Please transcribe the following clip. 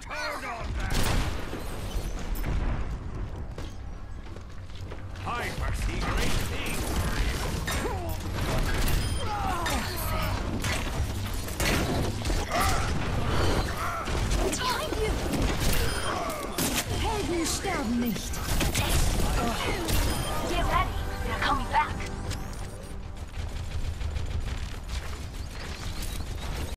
turn on that! I foresee great things. Behind you! Helden sterben nicht. Oh.